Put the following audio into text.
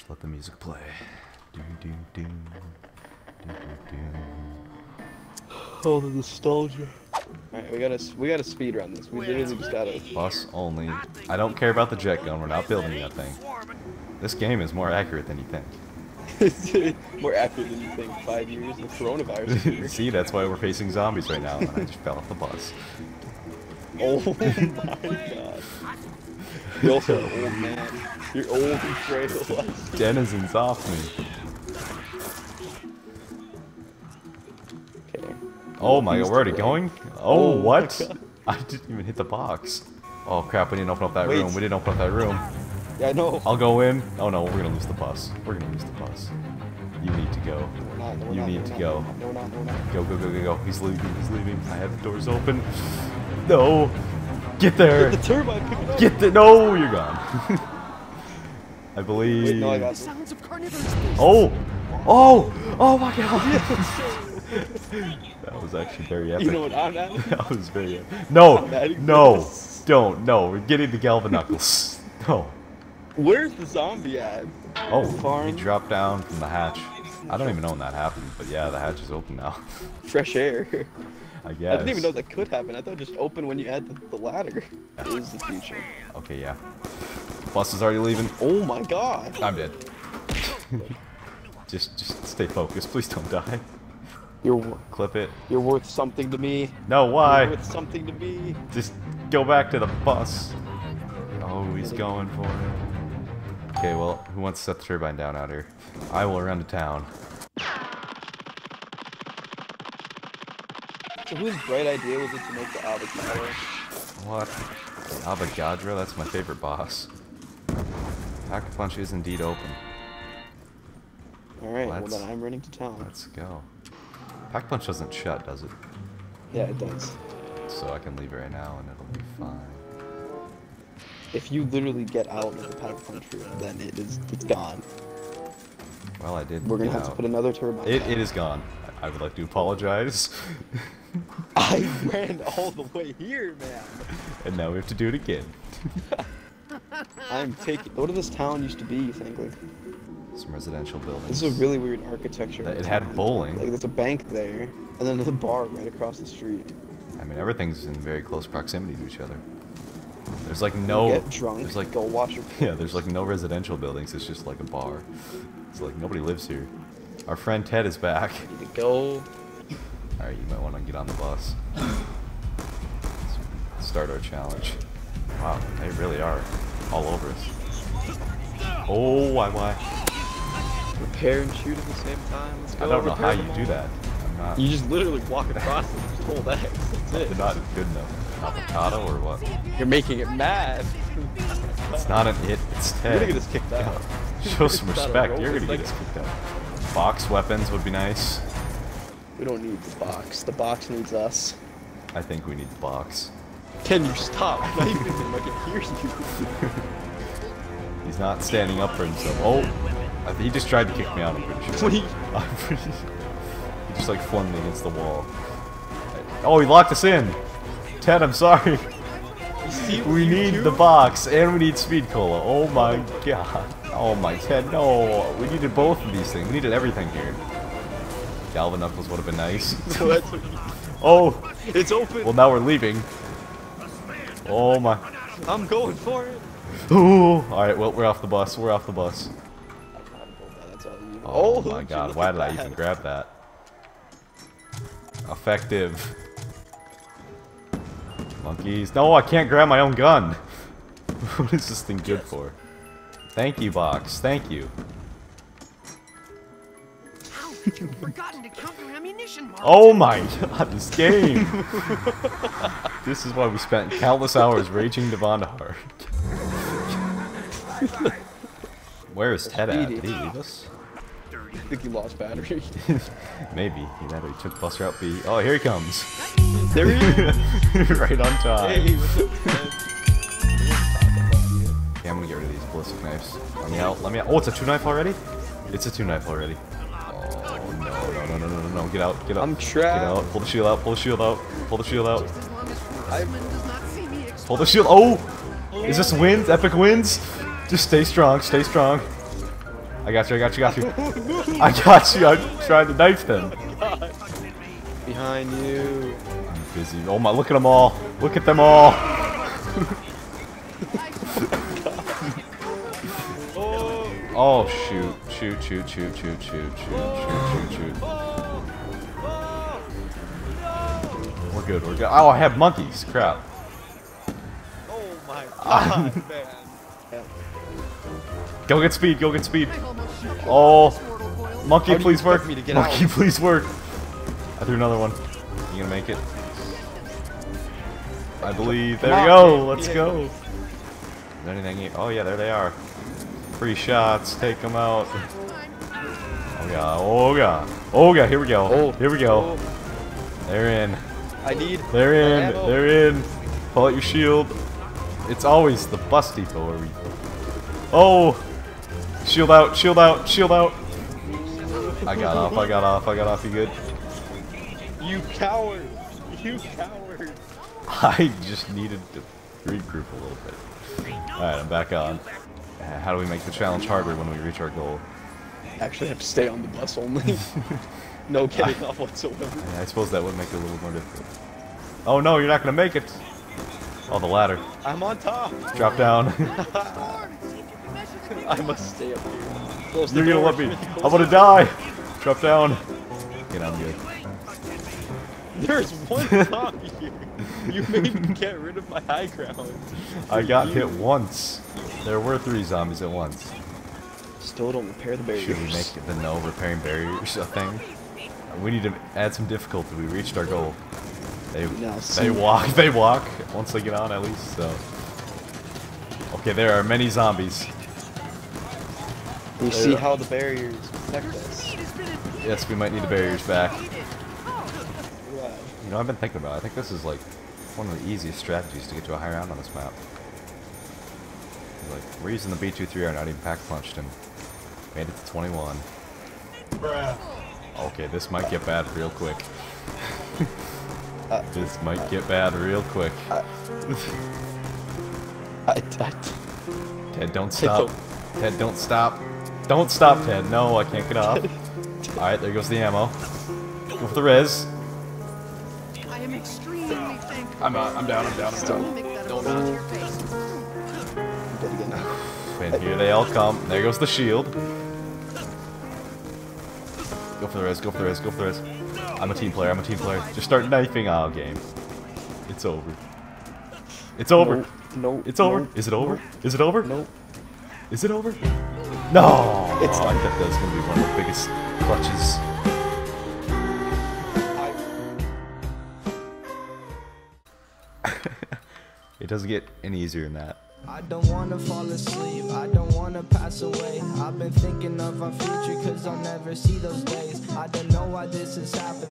Just let the music play. Do, do, do. Do, do, Oh, the nostalgia. Alright, we gotta we gotta speed run this. We literally just gotta. Bus only. I don't care about the jet gun. We're not building that thing. This game is more accurate than you think. More accurate than you think. Five years of coronavirus. See, that's why we're facing zombies right now. And I just fell off the bus. oh my god. You're also an old man. You're old and frail. Denizens off me. okay. Oh my god, we're already going? Oh, Oh what? I didn't even hit the box. Oh crap, we didn't open up that Wait. room. We didn't open up that room. Yeah, I know. I'll go in. Oh no, we're gonna lose the bus. We're gonna lose the bus. You need to go. We're not, no, we're You not, need we're to not, go. No, we're not. No, we're not. Go, go, go, go, go. He's leaving. He's leaving. I have the doors open. No. Get there. Get The turbine, pick it up. Get the. No, you're gone. I believe. Wait, no, I got this. Sounds of carnivorous. Oh. Oh. Oh my god. that was actually very epic. You know what I'm at? that was very epic. No. No. this. Don't. No. We're getting the Galvan Knuckles. No. Where's the zombie at? Oh, Farm. he dropped down from the hatch. I don't even know when that happened, but yeah, the hatch is open now. Fresh air. I guess. I didn't even know that could happen. I thought just open when you add the, the ladder. It is the future. Okay, yeah. Bus is already leaving. Oh my god. I'm dead. just, just stay focused. Please don't die. You're Clip it. you're worth something to me. No, You're why? worth something to me. Just go back to the bus. Oh, he's going for it. Okay, well, who wants to set the turbine down out here? I will run to town. Whose bright idea was it to make the avocado? What? Avogadro? That's my favorite boss. Pack a Punch is indeed open. Alright, well then I'm running to town. Let's go. Pack Punch doesn't shut, does it? Yeah, it does. So I can leave it right now and it'll be fine. If you literally get out of the pack punch room, then it is it's gone. Well, I did. We're gonna have to put another turbine. It, it is gone. I would like to apologize. I ran all the way here, man. and now we have to do it again. I'm taking. What did this town used to be? You think? Like, Some residential buildings. this is a really weird architecture. It had town. bowling. Like, there's a bank there, and then there's a bar right across the street. I mean, everything's in very close proximity to each other. There's like no. Get drunk. There's like go watch your. yeah. There's like no residential buildings. It's just like a bar. It's like nobody lives here. Our friend Ted is back. Need to go. All right, you might want to get on the bus. Let's start our challenge. Wow, they really are all over us. Oh, why, why? Repair and shoot at the same time. Let's go. I don't know how you them do that. I'm not. You just literally walk across and just hold X. That's it. not good enough. Avocado or what? You're making it mad. It's not an it. It's ten. You're gonna get us kicked out. Show some It's not a respect. You're gonna get us kicked out. Box weapons would be nice. We don't need the box. The box needs us. I think we need the box. Can you stop? I'm not even thinking I can hear you. He's not standing up for himself. Oh, he just tried to kick me out. I'm pretty sure. What do you- I'm pretty. He just like flung me against the wall. Oh, he locked us in. Ted, I'm sorry. We need too? the box and we need speed cola. Oh my god. Oh my Ted, no. We needed both of these things. We needed everything here. Galvan Knuckles would have been nice. So that's what you- Oh, it's open. well now we're leaving. Oh my. I'm going for it. Ooh. All right, well we're off the bus. We're off the bus. That's. Oh, my god, why did I even grab that? Effective. Monkeys. No, I can't grab my own gun. what is this thing good for? Thank you, box. Thank you. Ow, you've forgotten Oh my god, this game! this is why we spent countless hours raging to Devondahar. Where is Ted at? Did he leave us? I think he lost battery. Maybe. Either he took bus route B. Oh, here he comes. there he is. right on time. Hey, what's up, man? I'm gonna get rid of these ballistic knives. Let me out. Let me out. Oh, it's a two knife already? It's a two knife already. Get out! Get out! I'm trapped. Get out! Pull the shield out! Pull the shield out! Pull the shield out! Just as long as Rosamund does not see me Pull the shield! Oh! Is this wins? Epic wins? Just stay strong. Stay strong. I got you, I got you, got you. I got you, I'm trying to knife them. Behind you. I'm busy. Oh my, look at them all. Look at them all. Oh. Oh shoot, shoot, shoot, shoot, shoot, shoot, shoot, shoot, shoot, good, we're good. Oh, I have monkeys. Crap. Oh my god, man. Go get speed, go get speed. I almost shook your Oh, monkey, How do you please work. me to get monkey, out? please work. I threw another one. You gonna make it? I believe. There we go. Let's go. Is there anything here? Oh yeah, there they are. Free shots. Take them out. Oh yeah. Oh yeah. Oh yeah. Here we go. Oh. Here we go. Oh, They're in. I need. They're in. ammo. They're in. Pull out your shield. It's always the busty depot where we. Oh! Shield out, shield out, shield out. I got off, I got off, I got off. You good? You coward! You coward! I just needed to regroup a little bit. Alright, I'm back on. How do we make the challenge harder when we reach our goal? Actually, have to stay on the bus only. no getting off whatsoever. Yeah, I suppose that would make it a little more difficult. Oh no, you're not gonna make it! Oh, the ladder. I'm on top. Drop down. I must stay up here. Close the You're gonna let me. I'm gonna die. Drop down. Get I'm good. There's one zombie here. You made me get rid of my high ground. I got hit once. There were three zombies at once. Still don't repair the barriers. Should we make the no repairing barriers a thing? We need to add some difficulty. We reached our goal. They Now, they walk. They walk once they get on at least. So. Okay, there are many zombies. You see how the barriers protect us. Yes, we might need the barriers back. You know, I've been thinking about. it. I think this is like one of the easiest strategies to get to a high round on this map. Like we're using the B23R, not even pack punched, and made it to 21. Okay, this might get bad real quick. Uh, this might get bad real quick. I, I, Ted, don't stop. Ted, don't stop. Don't stop, Ted. No, I can't get off. Alright, there goes the ammo. Go for the res. I am extremely thankful. I'm, uh, I'm down, I'm down, I'm Don't down. make Don't emoji to move. Dead again. And here they all come. There goes the shield. Go for the res, go for the res, go for the res. I'm a team player, I'm a team player. Just start knifing our game. It's over. It's over. No, no, It's over. no, Is it over? Is it over? No. Is it over? No! It's I bet that's gonna be one of the biggest clutches. It doesn't get any easier than that. I don't wanna fall asleep, I don't wanna pass away. I've been thinking of our future, cause I'll never see those days. I don't know why this is happening.